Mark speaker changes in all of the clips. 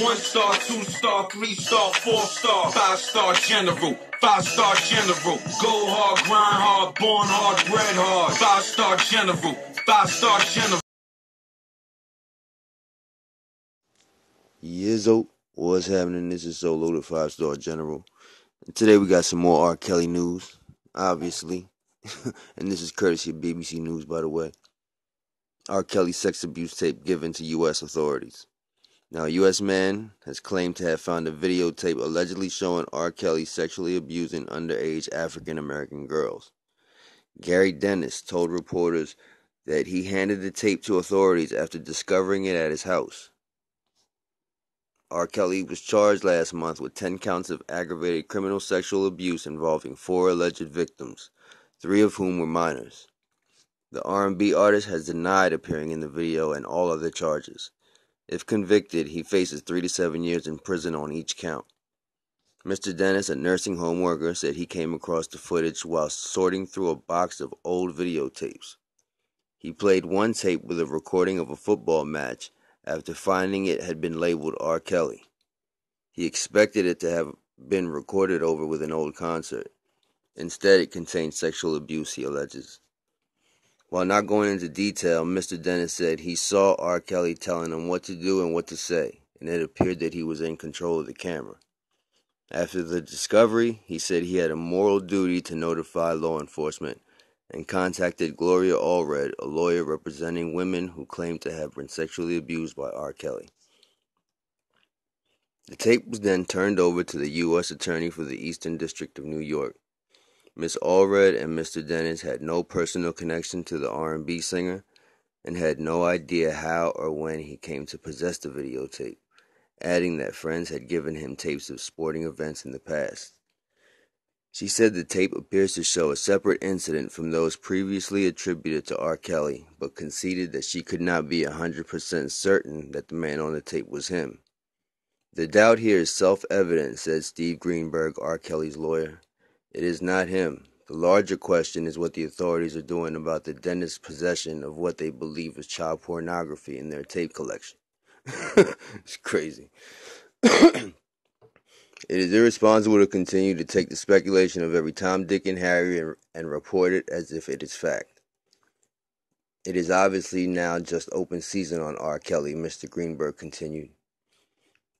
Speaker 1: One star, two star, three star, four star, five star general. Five star general. Go hard, grind hard, born hard, bred hard. Five star general. Five star general.
Speaker 2: Yizzo, oh, what's happening? This is Solo, the five star general. And today we got some more R. Kelly news, obviously. and this is courtesy of BBC News, by the way. R. Kelly sex abuse tape given to U.S. authorities. Now, a U.S. man has claimed to have found a videotape allegedly showing R. Kelly sexually abusing underage African American girls. Gary Dennis told reporters that he handed the tape to authorities after discovering it at his house. R. Kelly was charged last month with 10 counts of aggravated criminal sexual abuse involving four alleged victims, three of whom were minors. The R&B artist has denied appearing in the video and all other charges. If convicted, he faces 3 to 7 years in prison on each count. Mr. Dennis, a nursing home worker, said he came across the footage while sorting through a box of old videotapes. He played one tape with a recording of a football match after finding it had been labeled R. Kelly. He expected it to have been recorded over with an old concert. Instead, it contained sexual abuse, he alleges. While not going into detail, Mr. Dennis said he saw R. Kelly telling him what to do and what to say, and it appeared that he was in control of the camera. After the discovery, he said he had a moral duty to notify law enforcement and contacted Gloria Allred, a lawyer representing women who claimed to have been sexually abused by R. Kelly. The tape was then turned over to the U.S. Attorney for the Eastern District of New York. Miss Allred and Mr. Dennis had no personal connection to the R&B singer and had no idea how or when he came to possess the videotape, adding that friends had given him tapes of sporting events in the past. She said the tape appears to show a separate incident from those previously attributed to R. Kelly, but conceded that she could not be a 100% certain that the man on the tape was him. The doubt here is self evident, said Steve Greenberg, R. Kelly's lawyer. It is not him. The larger question is what the authorities are doing about the Dennises' possession of what they believe is child pornography in their tape collection. it's crazy. It is irresponsible to continue to take the speculation of every Tom, Dick, and Harry and, and, report it as if it is fact. It is obviously now just open season on R. Kelly, Mr. Greenberg continued.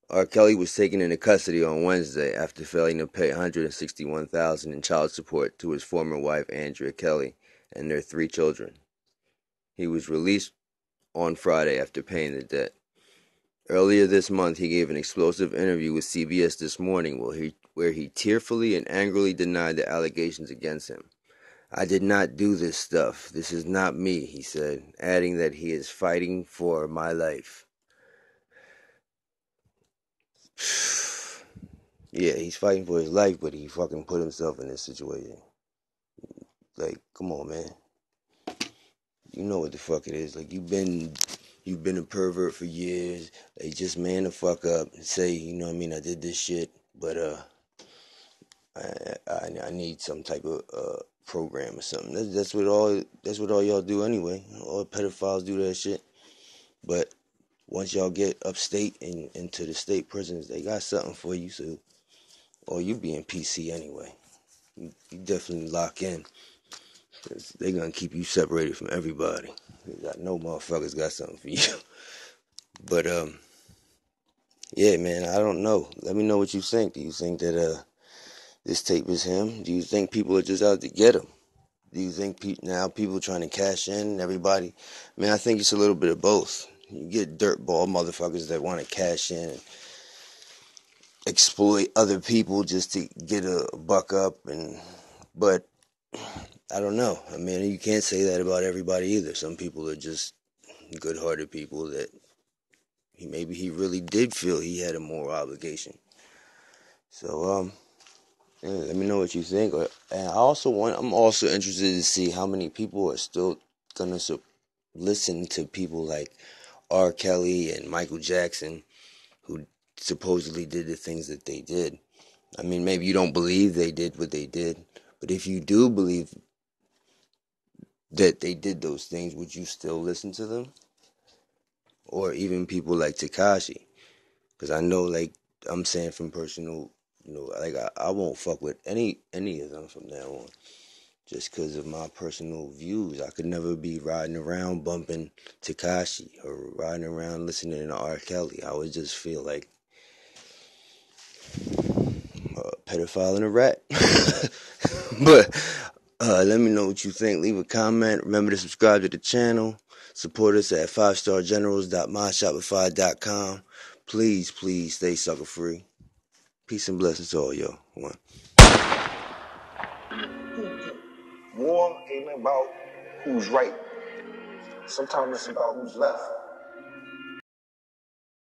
Speaker 2: R. Kelly was taken into custody on Wednesday after failing to pay 161000 in child support to his former wife Andrea Kelly and their three children. He was released on Friday after paying the debt. Earlier this month, he gave an explosive interview with CBS This Morning where he, where he tearfully and angrily denied the allegations against him. I did not do this stuff. This is not me, he said, adding that he is fighting for my life. Yeah, he's fighting for his life, but he fucking put himself in this situation. Like, come on, man. You know what the fuck it is. Like, you've been you've been a pervert for years. Like just man the fuck up and say, you know what I mean, I did this shit, but uh I I, I need some type of uh program or something. That's, that's what all that's what all y'all do anyway. All pedophiles do that shit. But once y'all get upstate and into the state prisons, they got something for you. So, or you be in PC anyway. You, you definitely lock in. They're gonna keep you separated from everybody. I know motherfuckers got something for you. but um, yeah, man, I don't know. Let me know what you think. Do you think that uh, this tape is him? Do you think people are just out to get him? Do you think pe- now people trying to cash in? Everybody, I mean, I think it's a little bit of both. You get dirtball motherfuckers that want to cash in, and exploit other people just to get a buck up, and but I don't know. I mean, you can't say that about everybody either. Some people are just good-hearted people that he maybe he really did feel he had a moral obligation. So, um, yeah, let me know what you think. And I also want, I'm also interested to see how many people are still gonna su- listen to people like R. Kelly and Michael Jackson, who supposedly did the things that they did. I mean, maybe you don't believe they did what they did, but if you do believe that they did those things, would you still listen to them? Or even people like Tekashi? Cause I know, like I'm saying from personal, you know, like I, I won't fuck with any any of them from now on, just cause of my personal views. I could never be riding around bumping Tekashi or riding around listening to R. Kelly. I would just feel like a pedophile and a rat. but uh, let me know what you think. Leave a comment. Remember to subscribe to the channel. Support us at 5stargenerals.myshopify.com. Please, please stay sucker free. Peace and blessings to all y'all. One.
Speaker 3: War ain't about who's right. Sometimes it's about who's left.